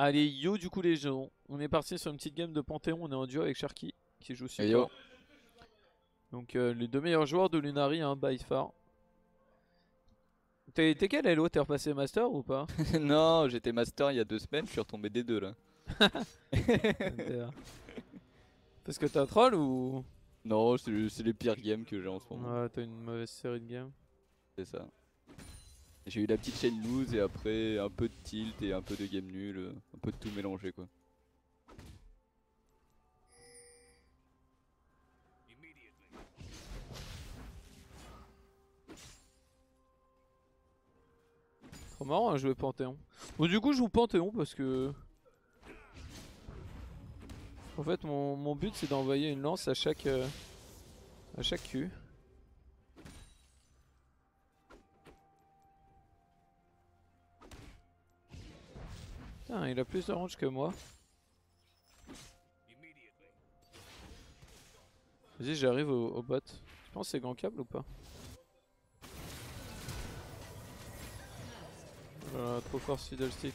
Allez, yo du coup les gens, on est parti sur une petite game de Panthéon, on est en duo avec Sharky qui joue Hey, yo. Donc euh, les deux meilleurs joueurs de Lunari, hein, by far. T'es quel Hello? T'es repassé Master ou pas? Non, j'étais master il y a deux semaines, je suis retombé des deux là. Parce que t'as troll ou? Non, c'est c'est les pires games que j'ai en ce moment. Ouais, t'as une mauvaise série de games. C'est ça. J'ai eu la petite chaîne loose et après un peu de tilt et un peu de game nul, euh, un peu de tout mélangé quoi. Trop marrant à jouer Panthéon. Bon du coup je joue Panthéon parce que... En fait mon, mon but c'est d'envoyer une lance à chaque... euh, à chaque cul. Putain il a plus de range que moi. Vas-y j'arrive au, au bot. Tu penses que c'est gankable ou pas Voilà, trop fort Fiddlestick.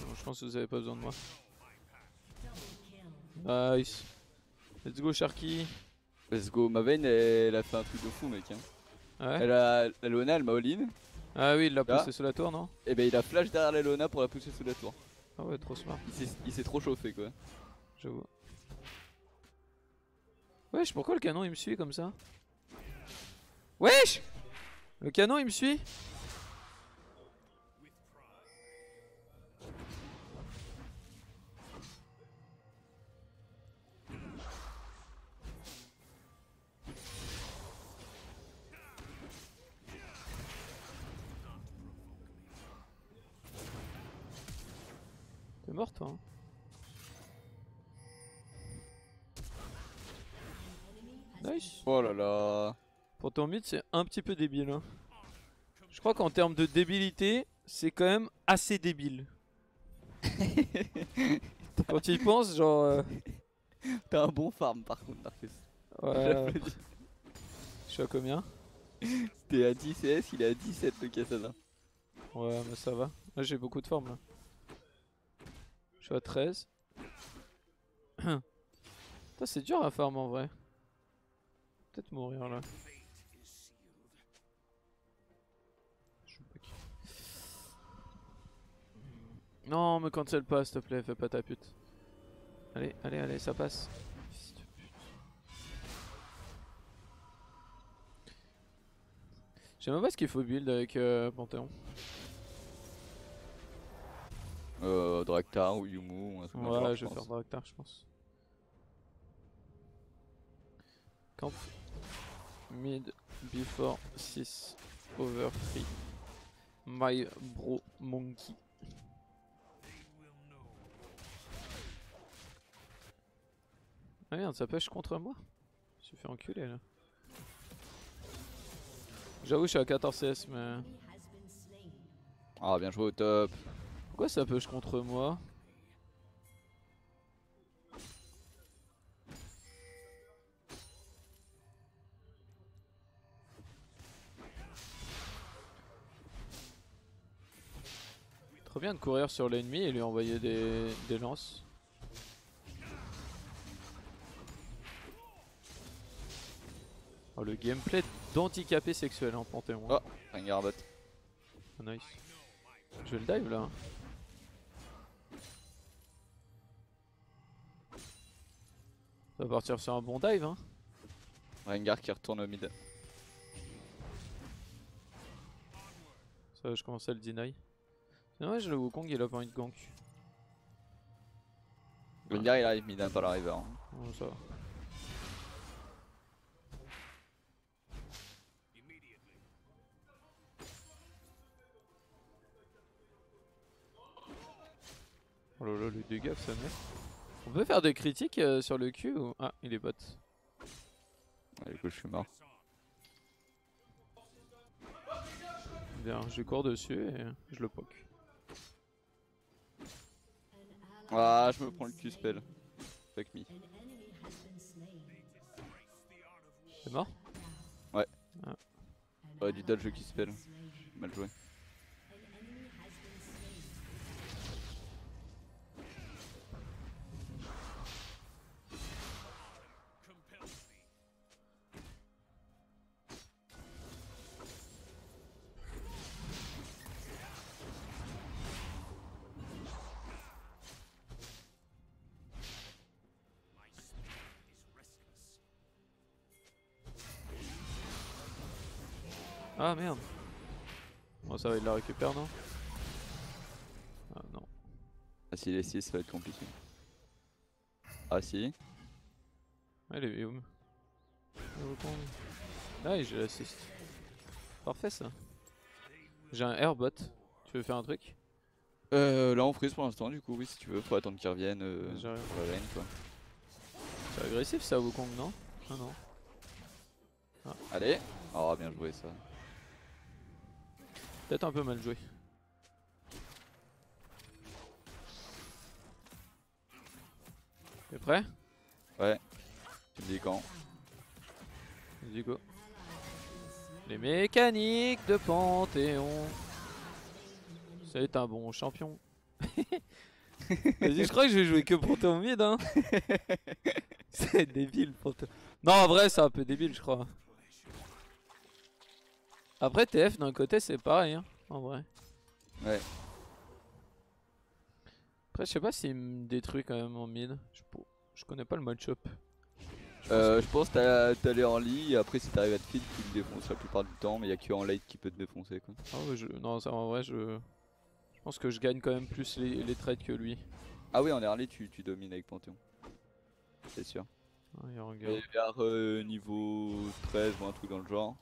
Non, je pense que vous avez pas besoin de moi. Nice. Let's go Sharky. Let's go, ma veine elle a fait un truc de fou mec. Hein. Ouais. Elle a la Lona, elle m'a all-in, Ah oui, il l'a poussé sous la tour, non et ben il a flash derrière la Lona pour la pousser sous la tour. Ah ouais, trop smart, Il s'est trop chauffé quoi. j'avoue. Wesh, pourquoi le canon il me suit comme ça? Wesh Le canon il me suit? Ton mid, c'est un petit peu débile. hein. Je crois qu'en termes de débilité, c'est quand même assez débile. Quand tu y penses, genre. euh, T'as un bon farm par contre Darkus. ouais, je suis à combien? T'es à 10 CS, il est à 17 le Kassadin. Ouais, mais ça va. Là, j'ai beaucoup de forme là. Je suis à 13. Putain, c'est dur à farm en vrai. Peut-être mourir là. Non, me cancel pas, s'il te plaît, fais pas ta pute. Allez, allez, allez, ça passe. Fils de pute. Je sais même pas ce qu'il faut build avec euh, Panthéon. Euh, Draktar ou Yumu ou un truc genre, Ouais, je vais pense. faire Draktar, je pense. Camp. Mid before 6 over 3. My bro monkey. Ah merde, ça pêche contre moi Je suis fait enculer là. J'avoue, je suis à 14 CS, mais. Ah, bien joué au top. Pourquoi ça pêche contre moi? Trop bien de courir sur l'ennemi et lui envoyer des, des lances. Oh, le gameplay d'handicapé sexuel en Panthéon. Oh. Ringarbot. Ah, nice. Je vais le dive là. Ça va partir sur un bon dive hein. Rengar qui retourne au mid. Ça va, je commence à le deny. C'est dommage le Wukong il a pas envie de gank. Rengar il arrive mid, hein, pas la river. hein. Ça va. Le dégât que ça met. On peut faire des critiques euh, sur le cul ou... Ah, il est bot. Ouais, du coup, je suis mort. Bien, je cours dessus et je le poke. Ah, je me prends le Q-spell. Fuck me. C'est mort? Ouais, du dodge Q-spell. Mal joué. Ah merde. Bon ça va, il la récupère non Ah non. Ah, si les 6, ça va être compliqué. Ah, si. Elle est où. Ah j'ai l'assist. Parfait ça. J'ai un airbot. Tu veux faire un truc? Euh, là, on freeze pour l'instant, du coup, oui, si tu veux. Faut attendre qu'il revienne euh, pour la lane, quoi. C'est agressif ça Wukong non? Ah non. Allez Oh, bien joué, ça. Peut-être un peu mal joué. T'es prêt? Ouais. Tu me dis quand? Vas-y go. Les mécaniques de Panthéon. C'est un bon champion. Vas-y, je crois que je vais jouer que Panthéon mid hein. c'est débile Panthéon. Non, en vrai, c'est un peu débile, je crois. Après, TF d'un côté, c'est pareil, hein, en vrai. Ouais. Après, je sais pas s'il me détruit quand même en mid. Je, connais pas le match-up. Euh, je pense que t'as- t'allais en lit, et après, si t'arrives à te feed, tu le défonces la plupart du temps, mais y a que en late qui peut te défoncer, quoi. Ah ouais, je... Non, ça, en vrai, je... je pense que je gagne quand même plus les, les trades que lui. Ah, oui, en early, tu, tu domines avec Panthéon. C'est sûr. Ah, il regarde. Et vers euh, niveau 13 ou un truc dans le genre.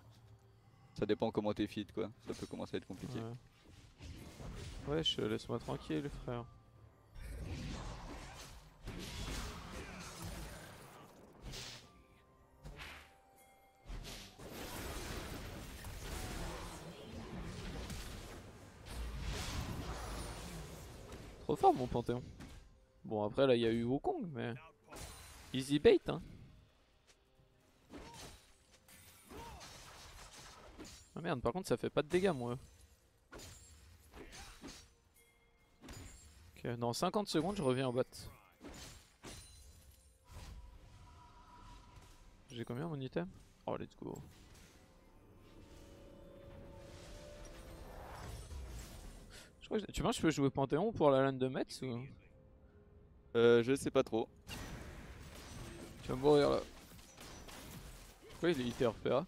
Ça dépend comment t'es feed, quoi. Ça peut commencer à être compliqué. Ouais. Wesh, laisse-moi tranquille, frère. Trop fort mon Panthéon. Bon après là il y a eu Wukong mais... Easy bait hein. Ah merde par contre ça fait pas de dégâts moi. Ok, dans 50 secondes, je reviens en bot. J'ai combien mon item? Oh, let's go. Je crois que j'ai- tu penses que je peux jouer Panthéon pour la lane de Metz ou? Euh, je sais pas trop. Tu vas mourir là. Pourquoi il est hyper RPA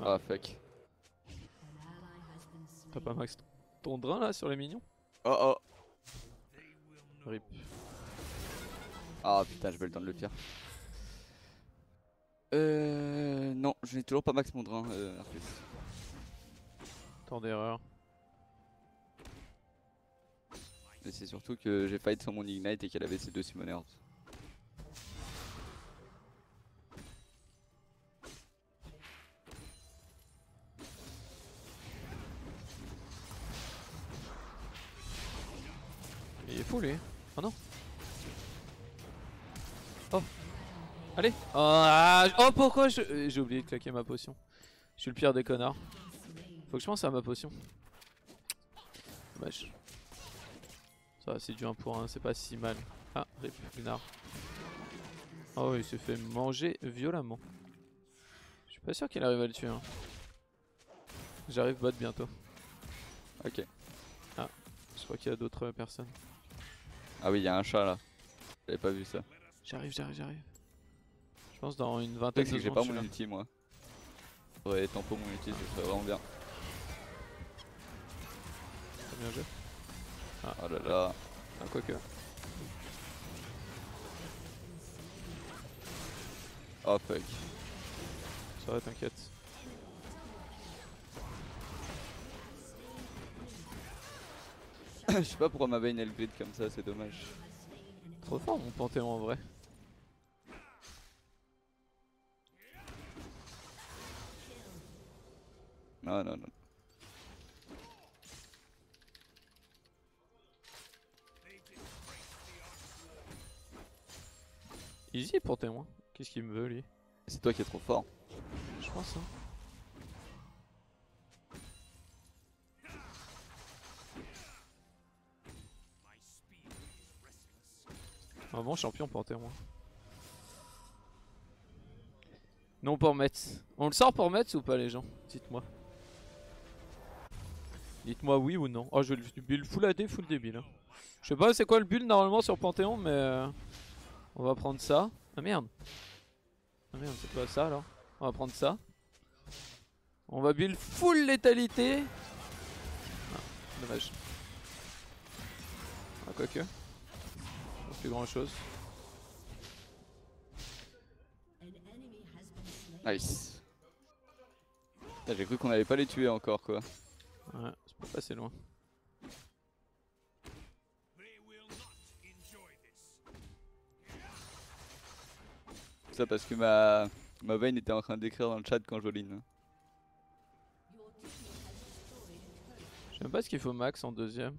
Ah, fuck. T'as pas max ton drain là sur les minions Oh oh. Rip. Ah putain, je vais le temps de le faire. Euh. Non, je n'ai toujours pas max mon drain, euh, Arcus. Tant d'erreur. Mais c'est surtout que j'ai fight sans mon ignite et qu'elle avait ses deux summoners. Fou lui. Oh non. Oh. Allez. Oh, ah, oh, pourquoi je... euh, J'ai oublié de claquer ma potion. Je suis le pire des connards. Faut que je pense à ma potion. Dommage. Ça va, c'est du 1 pour 1, c'est pas si mal. Ah, rip, Gunnar. Oh, il s'est fait manger violemment. Je suis pas sûr qu'il arrive à le tuer. hein. J'arrive bot bientôt. Ok. Je crois qu'il y a d'autres personnes. Ah oui, il y a un chat là. J'avais pas vu ça. J'arrive, j'arrive, j'arrive. Je pense dans une vingtaine de que j'ai secondes. pas mon ulti moi. Faudrait tempo mon ulti, ce serait vraiment bien. Très bien joué. Oh là là. Ah, quoique. Oh fuck. Ça va, t'inquiète. Je sais pas pourquoi ma veine elle grid comme ça, c'est dommage. Trop fort mon Panthéon en vrai. Non, non, non. Easy Panthéon. Qu'est-ce qu'il me veut lui? C'est toi qui es trop fort. Je pense hein. Un bon champion Panthéon. hein. Non pour Metz. On le sort pour Metz ou pas les gens? Dites-moi. Dites-moi oui ou non. Oh je vais le build full AD, full débile. hein. Je sais pas c'est quoi le build normalement sur Panthéon mais euh, on va prendre ça. Ah merde. Ah merde c'est pas ça alors. On va prendre ça. On va build full létalité. Ah, dommage. Ah, quoique. Plus grand chose. Nice. J'ai cru qu'on allait pas les tuer encore quoi. Ouais, c'est pas passé loin. Ça parce que ma ma veine était en train d'écrire dans le chat quand je line. Je sais même pas ce qu'il faut max en deuxième.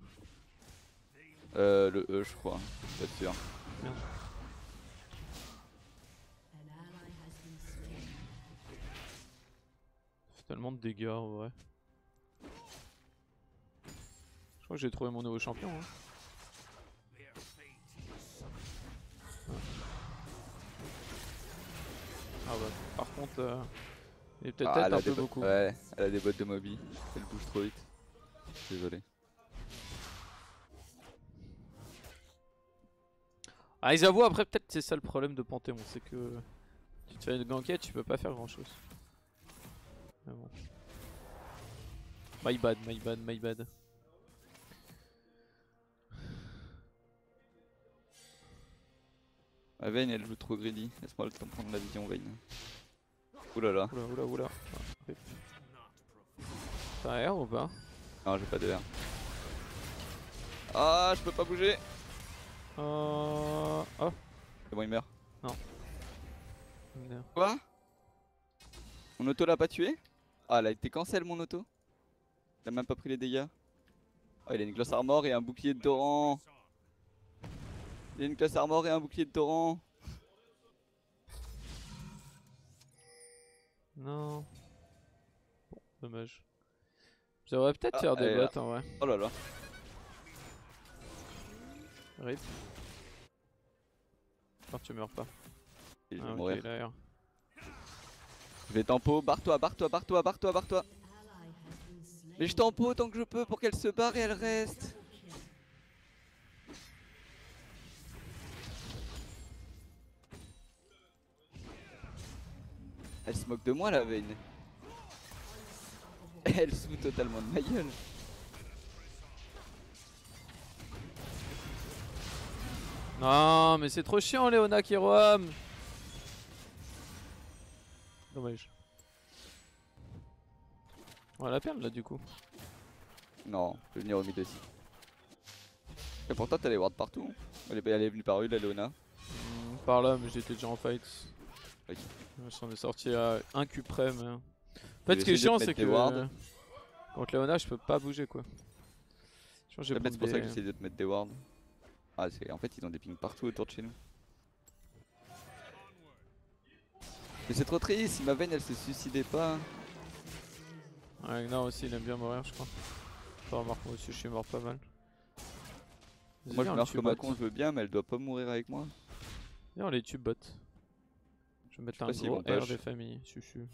Euh, le E, je crois. Pas sûr. fait tellement de dégâts en vrai. Je crois que j'ai trouvé mon nouveau champion. Hein. Ah bah, par contre, euh, il est peut-être Ah, un peu beaucoup. Ouais, elle a des bottes de Moby. Elle bouge trop vite. Désolé. Ah, ils avouent après, peut-être c'est ça le problème de Panthéon, c'est que tu te fais une ganquette, tu peux pas faire grand chose. Mais bon. My bad, my bad, my bad. Ma veine, elle joue trop greedy. Laisse-moi le temps de prendre la vision veine. Oulala. Oula, oula, oula. Ah. T'as R ou pas? Non, j'ai pas de l'air. Ah, je peux pas bouger. Euh... Oh, C'est bon, il meurt. merde. Quoi? Mon auto l'a pas tué? Ah, elle a été cancel mon auto. Il a même pas pris les dégâts. Ah, il a une glace armor et un bouclier de torrent. Il a une glace armor et un bouclier de torrent. Non. Bon, dommage. J'aimerais peut-être Ah, faire des bots en vrai. Oh là là. Rip. Que tu meurs pas. Et je vais Ah, mourir. Je vais tempo. Barre-toi, barre-toi, barre-toi, barre-toi, barre-toi. Mais je tempo tant que je peux pour qu'elle se barre et elle reste. Elle se moque de moi la veine. Elle se fout totalement de ma gueule. Non, mais c'est trop chiant, Léona qui roam. Dommage. On va la perdre là du coup. Non, je vais venir au mid aussi. Et pourtant t'as les wards partout. Elle est, elle est venue par où la Leona Hmm, par là, mais j'étais déjà en fight. Ok. S'en est sorti à un cul près, mais. En vais fait, ce qui est chiant, c'est que. euh, Contre Léona, je peux pas bouger quoi. Je pense que j'ai Peut-être c'est pour ça que j'essaie de te mettre des wards. Ah, c'est en fait ils ont des pings partout autour de chez nous. Mais c'est trop triste, si ma veine elle se suicidait pas. Ouais, non, aussi, il aime bien mourir, je crois. Enfin, remarque, moi aussi, je suis mort pas mal. Moi je un bot. con, je veux bien, mais elle doit pas mourir avec moi. Viens, on les tue bot. Je vais mettre un gros vont R des familles. Je sais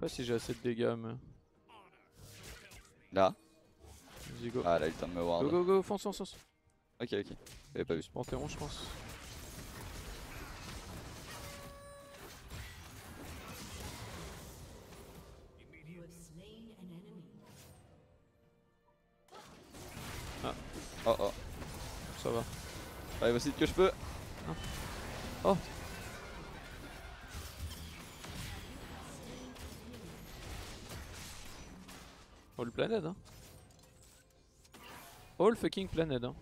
pas si j'ai assez de dégâts, mais. Là Vas-y, go. Ah, eu le temps de me ward. Go, go, go, fonce, fonce, fonce. Ok, ok. J'avais pas vu. Juste Panthéon, je pense. Oh oh. Ça va. Allez, voici que je peux. Oh All planet, hein. All fucking planet, hein.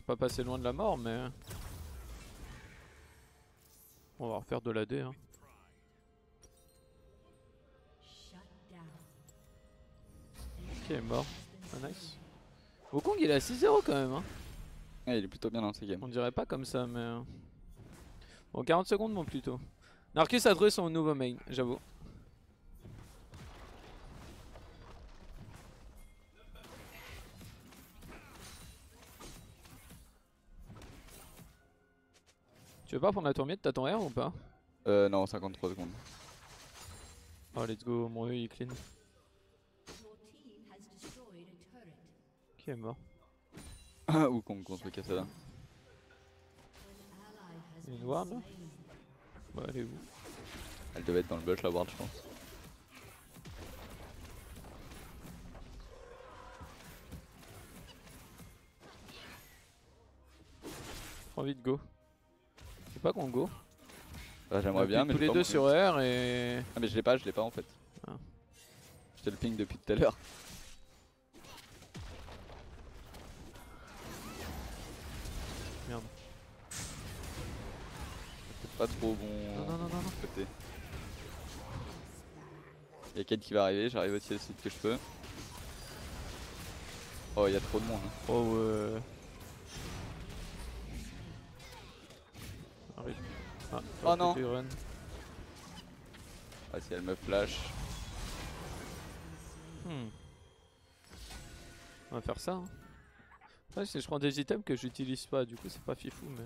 C'est pas passé loin de la mort, mais. On va refaire de l'AD, hein. Ok, mort. Ah, nice. Wukong il est à 6-0 quand même, hein. Ah, il est plutôt bien dans ces games. On dirait pas comme ça, mais. euh. Bon, 40 secondes, mon plutôt. Narcus a trouvé son nouveau main, j'avoue. Tu veux pas prendre la tourmiette T'as ton R ou pas Euh, non, 53 secondes. Oh, let's go, mon E il clean. Qui est mort Ou contre, contre Cassada. Il y a une ward là Bah elle est où Elle devait être dans le bush la ward je pense. Trop vite go. C'est pas qu'on go. Bah, J'aimerais bien mais tous les deux sur R et. Ah mais je l'ai pas, je l'ai pas en fait. Ah. Te le ping depuis tout à l'heure. Merde. C'est pas trop bon Non non non non côté. Y'a Ken qui va arriver, j'arrive aussi aussi vite que je peux. Oh y'a trop de monde. hein. Oh ouais. Oh non. run. Ah si elle me flash. Hmm. On va faire ça. Hein. Ouais, je prends des items que j'utilise pas, du coup c'est pas fifou mais.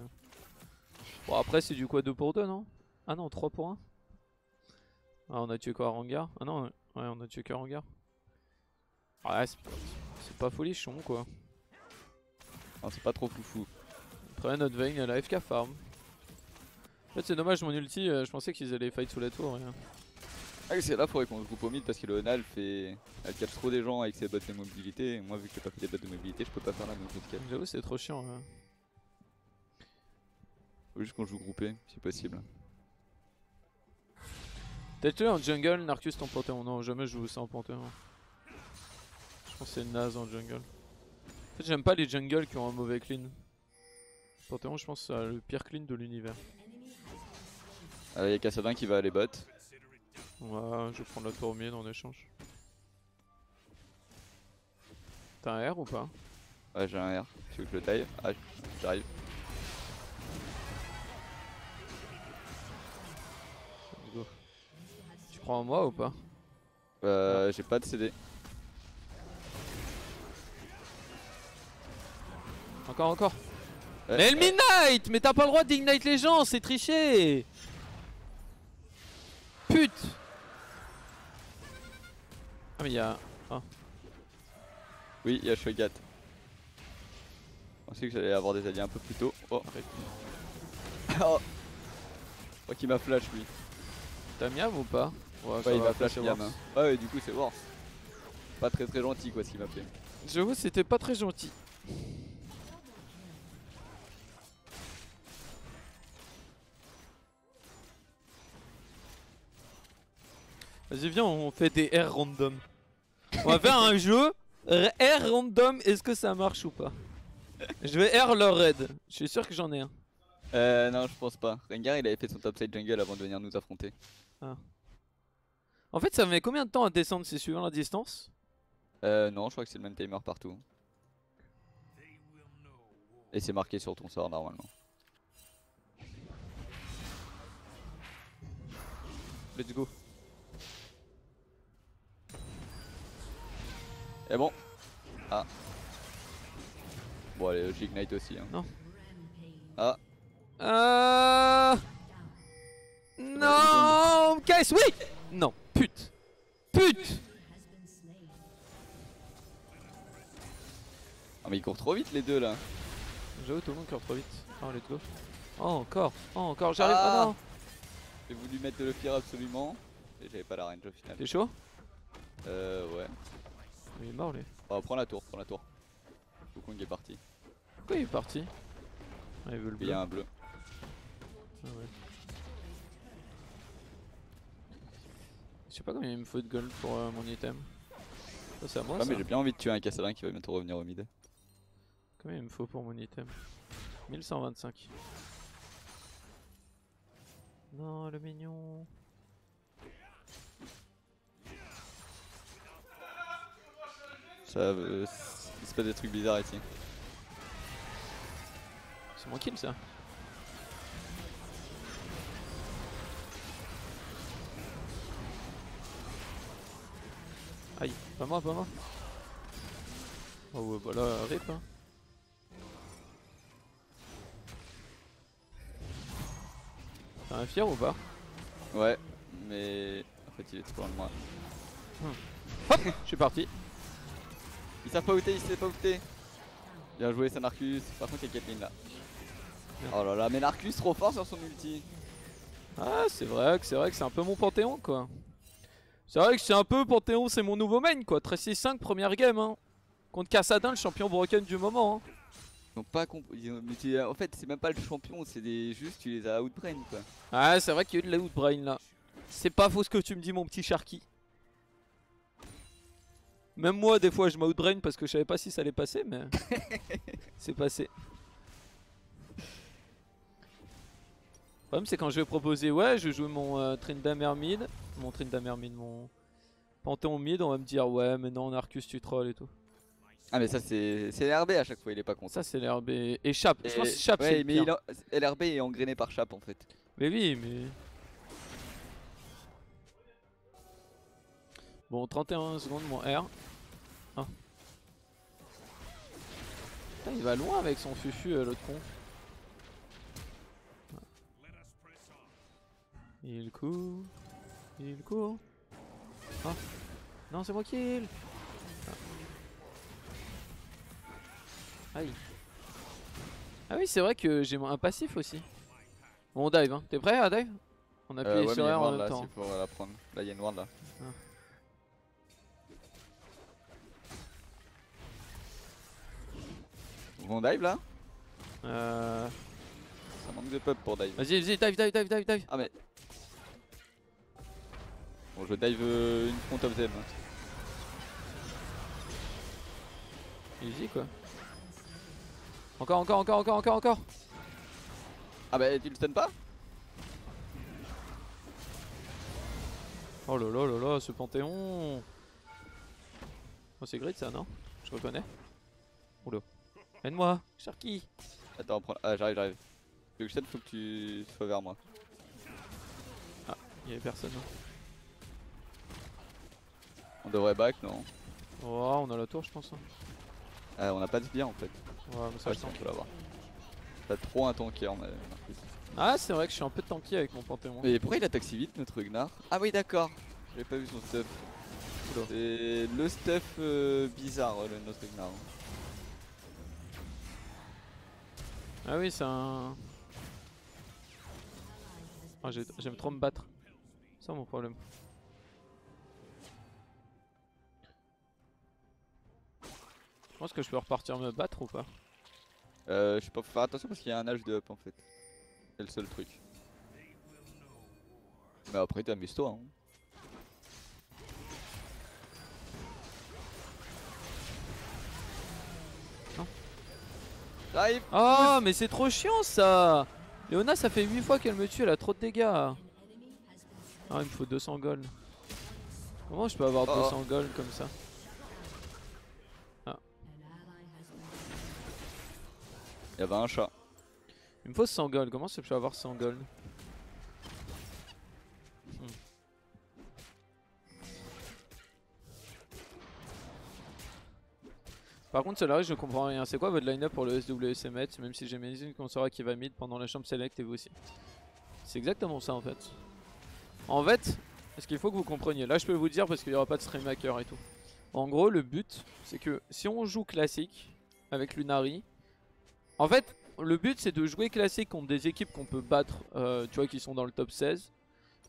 Bon après c'est du quoi 2 pour 2 non? Ah non 3 pour 1 Ah on a tué quoi Rangar Ah non ouais on a tué que Rangar. Ouais c'est pas, c'est pas folichon quoi. Non c'est pas trop foufou. Après notre Vayne elle a FK farm. En fait c'est dommage mon ulti, euh, je pensais qu'ils allaient fight sous la tour. euh, Ah c'est là faudrait qu'on se groupe au mid parce que le elle fait. Elle catch trop des gens avec ses bots de mobilité. Et moi vu que j'ai pas fait des bots de mobilité je peux pas faire la même chose qu'elle. J'avoue c'est trop chiant. Faut juste qu'on joue groupé si possible. Peut-être en jungle, Narcus ton panthéon. Non, jamais je joue ça en panthéon. Je pense que c'est naze en jungle. En fait, j'aime pas les jungles qui ont un mauvais clean. Panthéon, je pense que c'est le pire clean de l'univers. Ah y'a Cassadin qui va aller bot. Ouais, je vais prendre la tour mid en échange. T'as un R ou pas? Ouais j'ai un R. Tu veux que je le taille? Ah j'arrive. Tu prends un moi ou pas? Euh j'ai pas de CD. Encore, encore. Ouais, Mais euh, elle midnight Mais t'as pas le droit d'ignite les gens, c'est triché Pute Ah mais y'a... Oui y'a Shogat. Je pensais que j'allais avoir des alliés un peu plus tôt. Oh Arrête. Oh Je crois qu'il m'a flash lui. T'as miam ou pas? Ouais, Ouais il m'a flash Miam. hein. Ah ouais du coup c'est worse. Pas très très gentil quoi ce qu'il m'a fait. J'avoue c'était pas très gentil. Vas-y viens on fait des R random. On va faire un jeu R random, est-ce que ça marche ou pas? Je vais R leur raid, je suis sûr que j'en ai un. Euh non je pense pas. Rengar il avait fait son topside jungle avant de venir nous affronter. En fait ça met combien de temps à descendre? C'est suivant la distance? Euh non je crois que c'est le même timer partout. Et c'est marqué sur ton sort normalement. Let's go. Et bon. Ah. Bon allez j'ignite aussi hein. Non. Ah. Euh... Non Caisse, oui Non, pute Pute Ah mais ils courent trop vite les deux là. J'avoue tout le monde court trop vite. Oh let's go. Oh encore, oh encore, j'arrive. Ah, Ah. non J'ai voulu mettre de le fear absolument. Et j'avais pas la range au final. T'es chaud? Euh ouais. Il est mort lui. Oh, prends la tour, prends la tour. Wukong est parti. Pourquoi il est parti? Ah, Il veut le Il y bleu. a un bleu. Ah ouais. Je sais pas combien il me faut de gold pour euh, mon item. Ça c'est à moi Ah ça mais j'ai bien envie de tuer un Cassadin qui va bientôt revenir au mid. Combien il me faut pour mon item? 1125. Non le mignon. Ça euh, il se passe des trucs bizarres ici. C'est mon kill ça. Aïe, pas moi, pas moi. Oh ouais, bah rip hein. T'as un fier ou pas? Ouais, mais en fait il est trop loin de moi. Hop Je suis parti. Il savent pas où t'es, il sait pas où t'es. Bien joué, c'est Narcus. Par contre, il y a Caitlyn là. Oh là là, mais Narcus trop fort sur son ulti. Ah, c'est vrai que c'est vrai que c'est un peu mon panthéon quoi. C'est vrai que c'est un peu panthéon, c'est mon nouveau main quoi. 13-6-5 première game hein. Contre Kassadin, le champion broken du moment. Hein. Ils ont pas compris. ils ont- en fait, c'est même pas le champion, c'est des juste tu les as outbrain quoi. Ah, c'est vrai qu'il y a eu de la outbrain là. C'est pas faux ce que tu me dis, mon petit Sharky. Même moi, des fois, je m'outbrain parce que je savais pas si ça allait passer, mais c'est passé. Le problème, c'est quand je vais proposer, ouais, je joue mon euh, mid, mon Tryndamere mid, mon Panthéon mid, on va me dire, ouais, mais non, Narcus, tu trolls et tout. Ah, mais ça, c'est LRB à chaque fois, il est pas content. Ça, c'est l'herbe et, et Chap. Je pense que Chap, ouais, c'est le mais pire. il a- LRB est engrainé par Chap en fait. Mais oui, mais. Bon, 31 secondes, mon R. Ah. Putain, il va loin avec son fufu, euh, l'autre con. Il court. Il court. Ah. Non, c'est moi qui. Ah. Aïe. Ah oui, c'est vrai que j'ai un passif aussi. Bon, on dive, hein. T'es prêt à dive? On appuie Euh, ouais, sur R en même là, temps. la prendre. Là, il y a une ward là. On dive là Euh... Ça manque de pub pour dive. Vas-y, vas-y, dive, dive, dive, dive, dive. Ah, mais. Bon, je dive euh, une front of them. hein. Easy quoi. Encore, encore, encore, encore, encore, encore. Ah, bah, tu le stun pas? Oh là là là là, ce panthéon. Oh, c'est grid ça, non? Je reconnais. Oula. Aide-moi, Sharky. Attends, prends... ah, j'arrive, j'arrive. Tu veux que je t'aide, faut que tu sois vers moi. Il y avait personne. hein. On devrait back, non? Oh, on a la tour, je pense. hein. Ah, on a pas de sbire en fait. Ouais, mais ça, Ah, je si, sens. on peut l'avoir. T'as trop un tanker, mais. Ah, c'est vrai que je suis un peu tanky avec mon panthéon. Mais pourquoi il attaque si vite notre Gnar Ah oui d'accord, j'avais pas vu son stuff. C'est le stuff euh, bizarre le notre Gnar. Ah oui, c'est un. Ah, j'ai- J'aime trop me battre. C'est ça mon problème. Je pense que je peux repartir me battre ou pas? Euh, je sais pas, faut faire attention parce qu'il y a un âge de up en fait. C'est le seul truc. Mais après t'amuses-toi hein. J'arrive Oh, mais c'est trop chiant ça Léona, ça fait 8 fois qu'elle me tue, elle a trop de dégâts. Ah, il me faut 200 gold. Comment je peux avoir Oh. 200 gold comme ça Il y avait un chat. Il me faut 100 gold, comment je peux avoir 100 gold Par contre, Solaris, je comprends rien. C'est quoi votre line-up pour le SWSMet Même si j'imagine qu'on saura qui va mid pendant la chambre select et vous aussi. C'est exactement ça en fait. En fait, ce qu'il faut que vous compreniez, là je peux vous dire parce qu'il n'y aura pas de stream hacker et tout. En gros, le but, c'est que si on joue classique avec Lunari, en fait, le but c'est de jouer classique contre des équipes qu'on peut battre, euh, tu vois, qui sont dans le top 16.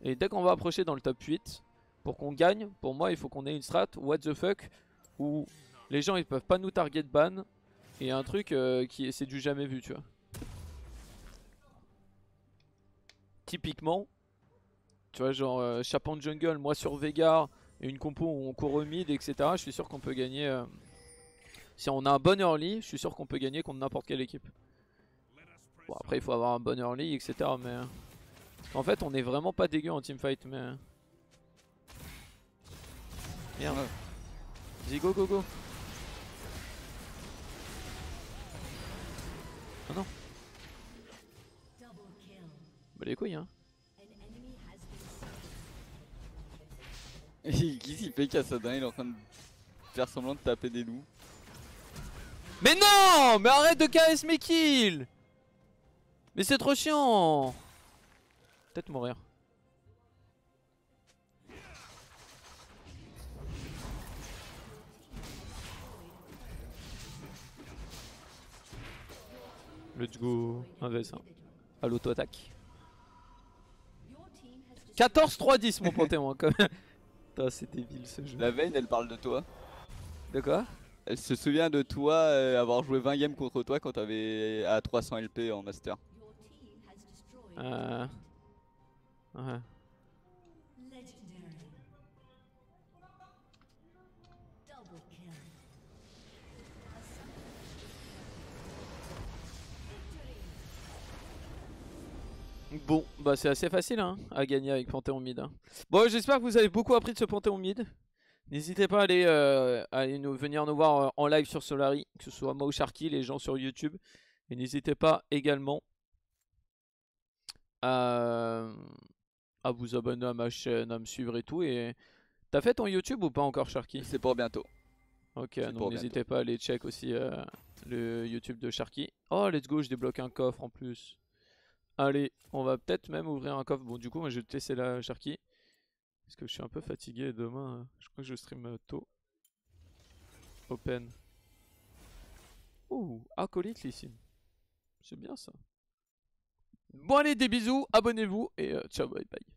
Et dès qu'on va approcher dans le top 8, pour qu'on gagne, pour moi, il faut qu'on ait une strat what the fuck où les gens ils peuvent pas nous target ban et un truc euh, qui est c'est du jamais vu, tu vois. Typiquement, tu vois, genre euh, Chapan Jungle, moi sur Vegar et une compo où on court au mid, etc. Je suis sûr qu'on peut gagner. euh, si on a un bon early, je suis sûr qu'on peut gagner contre n'importe quelle équipe. Bon, après, il faut avoir un bon early, etc. Mais. euh, En fait, on est vraiment pas dégueu en teamfight, mais. Merde. Vas-y, go, go, go. Ah non. Bah les couilles, hein. Qui il fait Cassadin, il est en train de faire semblant de taper des loups. Mais non Mais arrête de KS mes kills Mais c'est trop chiant Peut-être mourir. Let's go. 1 vs 1. À l'auto-attaque. 14-3-10 mon panthéon hein, quand même. Putain, c'est débile ce jeu. La veine, elle parle de toi. De quoi? Elle se souvient de toi euh, avoir joué 20 games contre toi quand t'avais à 300 LP en master. Euh... Ouais. Bon, bah c'est assez facile hein, à gagner avec Panthéon mid. hein. Bon, j'espère que vous avez beaucoup appris de ce Panthéon mid. N'hésitez pas à aller, euh, à aller nous, venir nous voir euh, en live sur Solari, que ce soit moi ou Sharky, les gens sur YouTube. Et n'hésitez pas également à, à vous abonner à ma chaîne, à me suivre et tout. Et t'as fait ton YouTube ou pas encore Sharky? C'est pour bientôt. Ok, donc n'hésitez pas à aller check aussi euh, le YouTube de Sharky. Oh, let's go, je débloque un coffre en plus. Allez, on va peut-être même ouvrir un coffre. Bon, du coup, moi je vais te laisser là, Sharky. Parce que je suis un peu fatigué demain. euh, Je crois que je stream euh, tôt. Open. Ouh, acolyte Lysine. C'est bien ça. Bon, allez, des bisous, abonnez-vous et euh, ciao, bye bye.